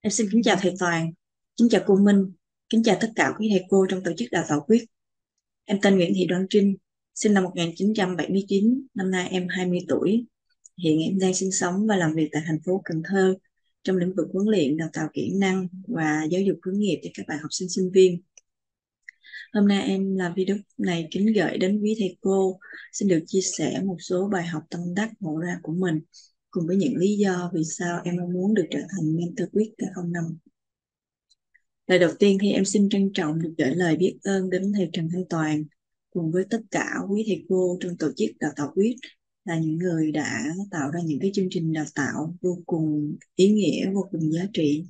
Em xin kính chào thầy Toàn, kính chào cô Minh, kính chào tất cả quý thầy cô trong tổ chức đào tạo quyết. Em tên Nguyễn Thị Đoan Trinh, sinh năm 1979, năm nay em 20 tuổi. Hiện em đang sinh sống và làm việc tại thành phố Cần Thơ trong lĩnh vực huấn luyện, đào tạo kỹ năng và giáo dục hướng nghiệp cho các bạn học sinh sinh viên. Hôm nay em làm video này kính gửi đến quý thầy cô, xin được chia sẻ một số bài học tâm đắc ngộ ra của mình cùng với những lý do vì sao em mong muốn được trở thành mentor quyết K05. Lời đầu tiên thì em xin trân trọng được gửi lời biết ơn đến thầy Trần Thanh Toàn cùng với tất cả quý thầy cô trong tổ chức đào tạo quyết là những người đã tạo ra những cái chương trình đào tạo vô cùng ý nghĩa, vô cùng giá trị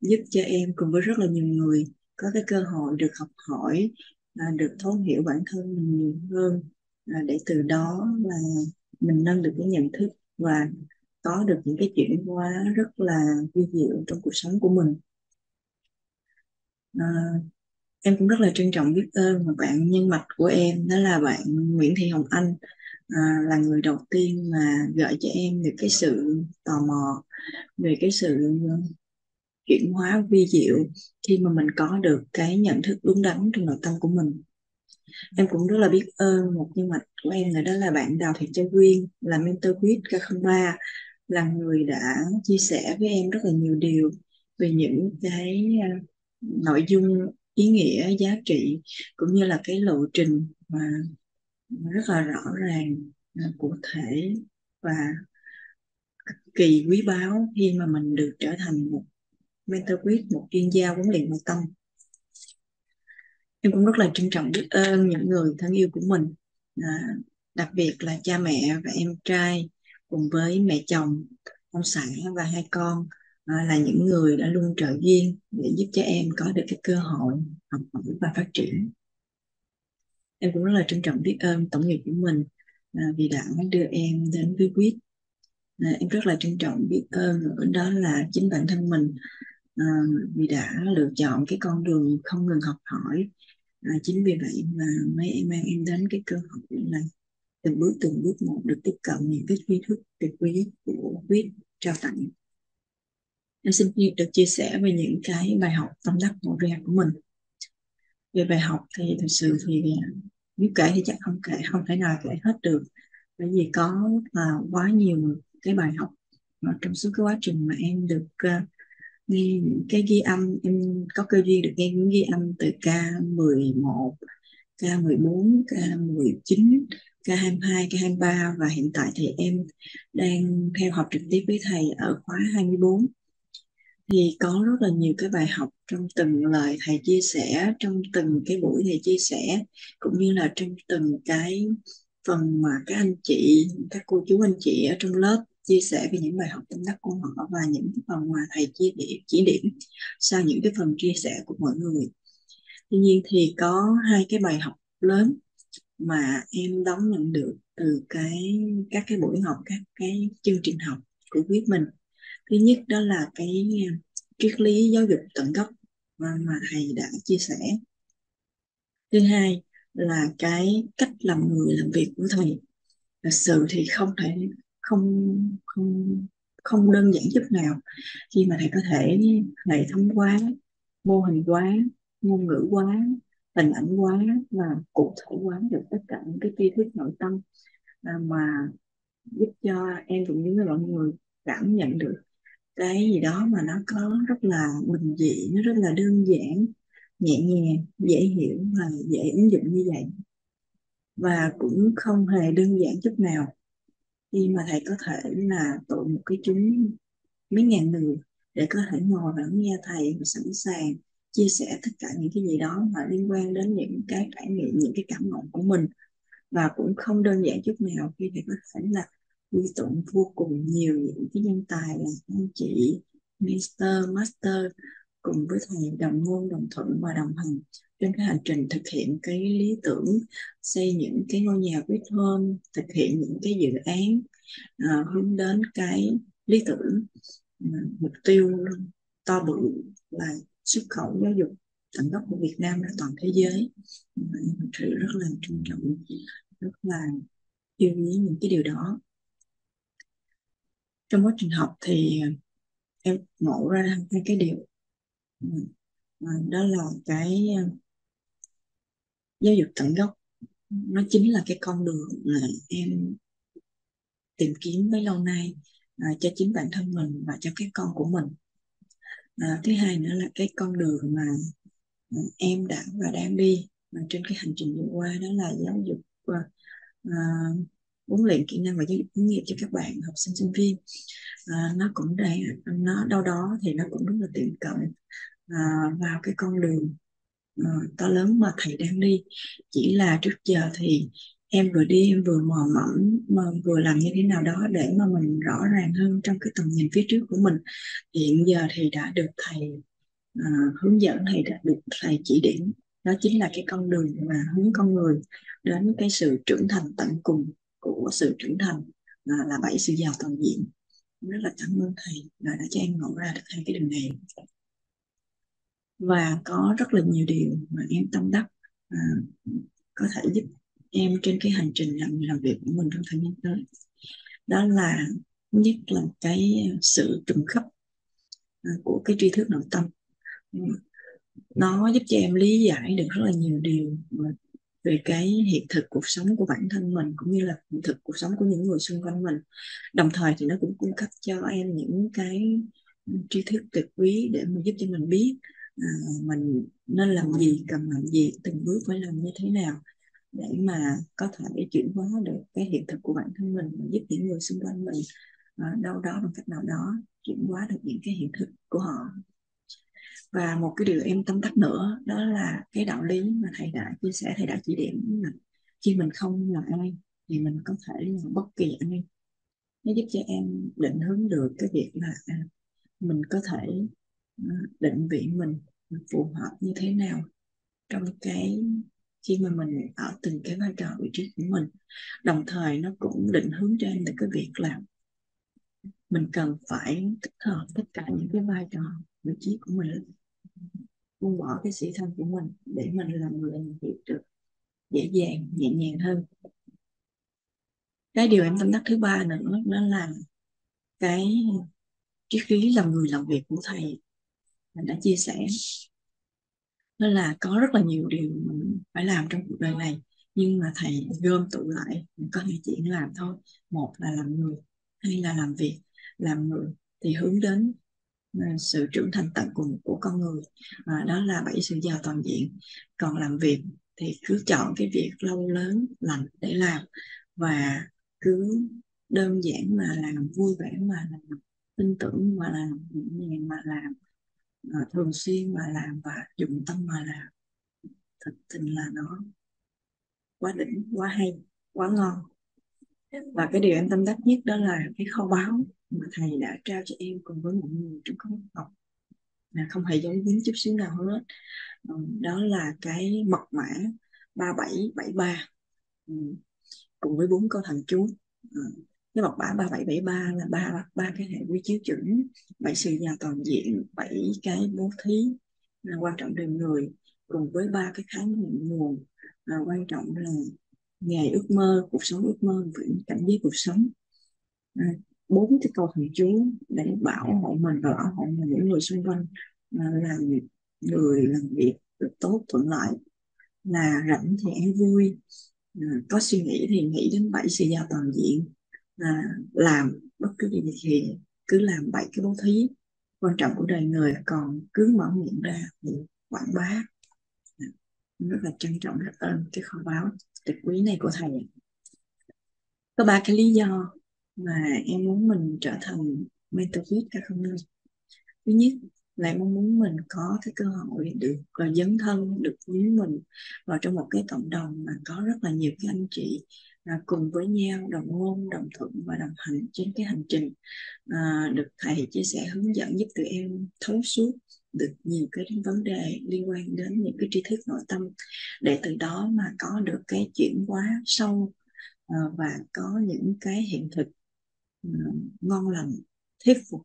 giúp cho em cùng với rất là nhiều người có cái cơ hội được học hỏi, à, được thấu hiểu bản thân mình nhiều hơn à, để từ đó là mình nâng được cái nhận thức và có được những cái chuyển hóa rất là vi diệu trong cuộc sống của mình. À, em cũng rất là trân trọng biết ơn một bạn nhân mạch của em đó là bạn Nguyễn Thị Hồng Anh à, là người đầu tiên mà gợi cho em được cái sự tò mò về cái sự chuyển hóa vi diệu khi mà mình có được cái nhận thức đúng đắn trong nội tâm của mình. Em cũng rất là biết ơn một nhân mạch của em là đó là bạn Đào Thị Châu Quyên là mentor quýt K03 là người đã chia sẻ với em rất là nhiều điều về những cái à, nội dung ý nghĩa giá trị cũng như là cái lộ trình mà rất là rõ ràng à, cụ thể và cực kỳ quý báu khi mà mình được trở thành một mentor quýt một chuyên gia huấn luyện nội tâm. Em cũng rất là trân trọng biết ơn những người thân yêu của mình à, đặc biệt là cha mẹ và em trai cùng với mẹ chồng, ông xã và hai con à, là những người đã luôn trợ duyên để giúp cho em có được cái cơ hội học hỏi và phát triển. Em cũng rất là trân trọng biết ơn tổng nghiệp của mình à, vì đã đưa em đến với quyết à, em rất là trân trọng biết ơn nữa đó là chính bản thân mình vì đã lựa chọn cái con đường không ngừng học hỏi. Chính vì vậy mà mấy em mang em đến cái cơ hội này từng bước từng bước một được tiếp cận những cái tri thức tuyệt quý của quyết trao tặng. Em xin được chia sẻ về những cái bài học tâm đắc ngộ ra của mình. Về bài học thì thực sự thì à, nếu kể thì chắc không kể không thể nào kể hết được. Bởi vì có là quá nhiều cái bài học mà trong suốt cái quá trình mà em được uh, nghe những cái ghi âm em có cơ duyên được nghe những ghi âm từ K11 K14 K19 K22, K23 và hiện tại thì em đang theo học trực tiếp với thầy ở khóa 24 thì có rất là nhiều cái bài học trong từng lời thầy chia sẻ trong từng cái buổi thầy chia sẻ cũng như là trong từng cái phần mà các anh chị các cô chú anh chị ở trong lớp chia sẻ về những bài học tâm đắc của họ và những cái phần mà thầy chia điểm chỉ điểm sau những cái phần chia sẻ của mọi người. Tuy nhiên thì có hai cái bài học lớn mà em đón nhận được từ cái các cái buổi học các cái chương trình học của viết mình thứ nhất đó là cái triết lý giáo dục tận gốc mà, mà thầy đã chia sẻ. Thứ hai là cái cách làm người làm việc của thầy. Thật sự thì không thể không không không đơn giản chút nào. Khi mà thầy có thể thầy thông qua mô hình quá ngôn ngữ quá hình ảnh hóa và cụ thể hóa được tất cả những cái tri thức nội tâm à, mà giúp cho em cũng như mọi người cảm nhận được cái gì đó mà nó có rất là bình dị nó rất là đơn giản nhẹ nhàng dễ hiểu và dễ ứng dụng như vậy. Và cũng không hề đơn giản chút nào. Khi mà thầy có thể là tụ một cái chúng mấy ngàn người để có thể ngồi và nghe thầy và sẵn sàng chia sẻ tất cả những cái gì đó mà liên quan đến những cái trải nghiệm những cái cảm ngộ của mình. Và cũng không đơn giản chút nào khi để có thể là quy tụ vô cùng nhiều những cái nhân tài là anh chị Master, Master cùng với thầy đồng ngôn, đồng thuận và đồng hành trên cái hành trình thực hiện cái lý tưởng xây những cái ngôi nhà quyết home thực hiện những cái dự án à, hướng đến cái lý tưởng à, mục tiêu to bự là xuất khẩu giáo dục tận gốc của Việt Nam ra toàn thế giới. Em thật sự rất là trân trọng rất là yêu quý những cái điều đó. Trong quá trình học thì em ngộ ra hai cái điều. Đó là cái ờ, giáo dục tận gốc. Nó chính là cái con đường mà em tìm kiếm bấy lâu nay à, cho chính bản thân mình và cho các con của mình à, thứ hai nữa là cái con đường mà à, em đã và đang đi à, trên cái hành trình vừa qua đó là giáo dục à, à, huấn luyện kỹ năng và giáo dục hướng nghiệp cho các bạn học sinh sinh viên. À, nó cũng đây nó đâu đó thì nó cũng rất là tiệm cận à, vào cái con đường à, to lớn mà thầy đang đi. Chỉ là trước giờ thì em vừa đi em vừa mò mẫm mà vừa làm như thế nào đó để mà mình rõ ràng hơn trong cái tầm nhìn phía trước của mình. Hiện giờ thì đã được thầy à, hướng dẫn thầy đã được thầy chỉ điểm. Đó chính là cái con đường mà hướng con người đến cái sự trưởng thành tận cùng của sự trưởng thành à, là bảy sự giàu toàn diện. Rất là cảm ơn thầy đã, đã cho em ngộ ra được hai cái đường này. Và có rất là nhiều điều mà em tâm đắc à, có thể giúp em trên cái hành trình làm làm việc của mình trong thời gian tới. Đó là nhất là cái sự trùng khắp à, của cái tri thức nội tâm. Nó giúp cho em lý giải được rất là nhiều điều à, về cái hiện thực cuộc sống của bản thân mình cũng như là hiện thực cuộc sống của những người xung quanh mình. Đồng thời thì nó cũng cung cấp cho em những cái ừ, tri thức tuyệt quý để mà giúp cho mình biết à, mình nên làm gì cần làm gì từng bước phải làm như thế nào để mà có thể chuyển hóa được cái hiện thực của bản thân mình và giúp những người xung quanh mình à, đâu đó bằng cách nào đó chuyển hóa được những cái hiện thực của họ. Và một cái điều em tâm đắc nữa, đó là cái đạo lý mà thầy đã chia sẻ, thầy đã chỉ điểm là khi mình không là ai thì mình có thể là bất kỳ ai. Nó giúp cho em định hướng được cái việc là à, mình có thể à, định vị mình phù hợp như thế nào trong cái khi mà mình ở từng cái vai trò, vị trí của mình. Đồng thời nó cũng định hướng cho em được cái việc là mình cần phải tích hợp tất cả những cái vai trò, vị trí của mình buông bỏ cái sĩ thân của mình để mình làm người làm việc được, dễ dàng, nhẹ nhàng hơn. Cái điều em tâm đắc thứ ba nữa, đó là cái triết lý làm người làm việc của thầy. Mình đã chia sẻ nên là có rất là nhiều điều mình phải làm trong cuộc đời này. Nhưng mà thầy gom tụ lại mình có hai chuyện làm thôi. Một là làm người hay là làm việc. Làm người thì hướng đến ờ, sự trưởng thành tận cùng của con người. À, đó là bảy sự giàu toàn diện. Còn làm việc thì cứ chọn cái việc lâu lớn lành để làm. Và cứ đơn giản mà làm vui vẻ mà làm tin tưởng mà làm nhẹ nhàng mà làm. Ờ, thường xuyên mà làm và dụng tâm mà làm. Thật tình là nó quá đỉnh, quá hay, quá ngon. Và cái điều em tâm đắc nhất đó là cái kho báu mà thầy đã trao cho em cùng với mọi người trong khóa học. Là không hề giống giếm chút xíu nào hết. Ờ, đó là cái mật mã 3773 ừ, cùng với bốn câu thần chú. Ờ, cái mật mã 3773 là ba ba cái hệ quy chiếu chuẩn bảy sự giàu toàn diện, bảy cái bố thí là quan trọng đời người cùng với ba cái khái niệm nguồn. Là quan trọng là nghề ước mơ, cuộc sống ước mơ vững cảnh giới cuộc sống. À, bốn cái câu thần chú để bảo hộ mình và bảo hộ mình những người xung quanh là làm người, làm việc được tốt, thuận lợi, là rảnh thì ăn vui. À, có suy nghĩ thì nghĩ đến bảy sự giao toàn diện à, làm bất cứ điều gì thì cứ làm bảy cái bố thí quan trọng của đời người còn cứ mở miệng ra thì quảng bá. Dạ, rất là trân trọng rất ơn cái kho báo tuyệt quý này của thầy. Có ba cái lý do mà em muốn mình trở thành mentor fit cả không nên thứ nhất là em muốn mình có cái cơ hội được là dấn thân được quý mình vào trong một cái cộng đồng mà có rất là nhiều cái anh chị à, cùng với nhau đồng ngôn đồng thuận và đồng hành trên cái hành trình à, được thầy chia sẻ hướng dẫn giúp tụi em thấu suốt được nhiều cái vấn đề liên quan đến những cái tri thức nội tâm. Để từ đó mà có được cái chuyển hóa sâu à, và có những cái hiện thực à, ngon lành thuyết phục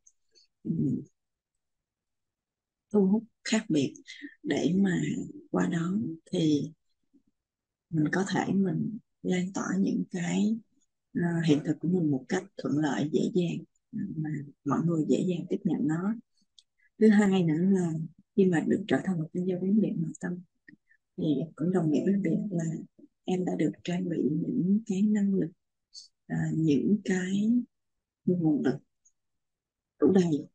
ừ, thu hút khác biệt để mà qua đó thì mình có thể mình lan tỏa những cái uh, hiện thực của mình một cách thuận lợi dễ dàng ờ, mà mọi người dễ dàng tiếp nhận nó. Thứ hai nữa là khi mà được trở thành một chuyên gia huấn luyện nội tâm thì cũng đồng nghĩa với việc là em đã được trang bị những cái năng lực à, những cái nguồn lực đủ đầy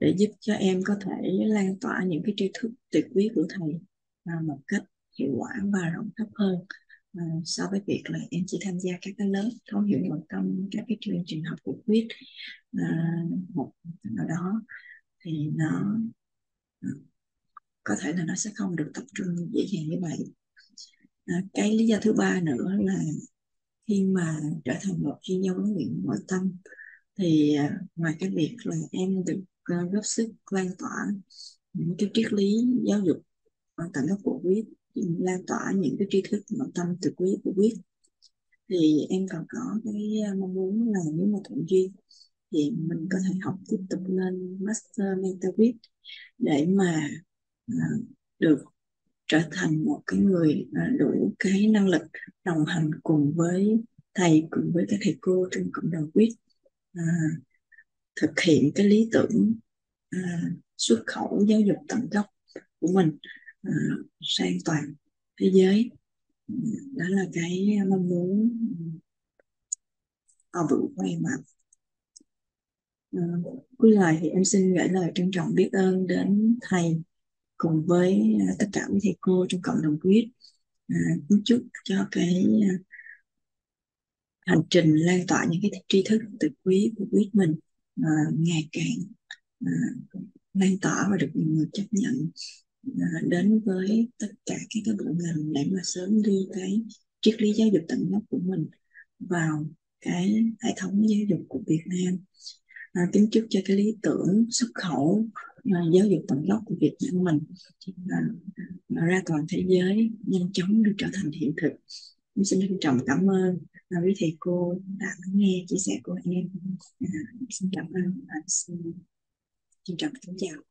để giúp cho em có thể lan tỏa những cái tri thức tuyệt quý của thầy à, một cách hiệu quả và rộng khắp hơn à, so với việc là em chỉ tham gia các cái lớp thấu hiểu nội tâm các cái chương trình học của quyết à, một nào đó thì nó ờ, có thể là nó sẽ không được tập trung dễ dàng như vậy. À, cái lý do thứ ba nữa là khi mà trở thành một chuyên gia huấn luyện nội tâm thì ngoài cái việc là em được góp sức lan tỏa những cái triết lý giáo dục tận gốc của quyết lan tỏa những cái tri thức nội tâm từ quý của quyết thì em còn có cái ờ, mong muốn là nếu mà thuận duyên thì mình có thể học tiếp tục lên master mentor quyết để mà uh, được trở thành một cái người ờ, đủ cái năng lực đồng hành cùng với thầy cùng với các thầy cô trong cộng đồng quyết à, thực hiện cái lý tưởng à, xuất khẩu giáo dục tận gốc của mình à, sang toàn thế giới. Ừ, đó là cái mong muốn ừ, to bự của em ạ. À, cuối lời thì em xin gửi lời trân trọng biết ơn đến thầy cùng với à, tất cả quý thầy cô trong cộng đồng quyết à, chúc cho cái à, hành trình lan tỏa những cái tri thức từ quý của quý mình à, ngày càng à, lan tỏa và được nhiều người chấp nhận. Ờ, đến với tất cả các cái bộ ngành để mà sớm đưa cái triết lý giáo dục tận gốc của mình vào cái hệ thống giáo dục của Việt Nam à, kính chúc cho cái lý tưởng xuất khẩu à, giáo dục tận gốc của Việt Nam mình à, ra toàn thế giới nhanh chóng được trở thành hiện thực Em xin trân trọng cảm ơn à, quý thầy cô đã lắng nghe chia sẻ của em. À, xin cảm ơn và xin trân trọng kính chào.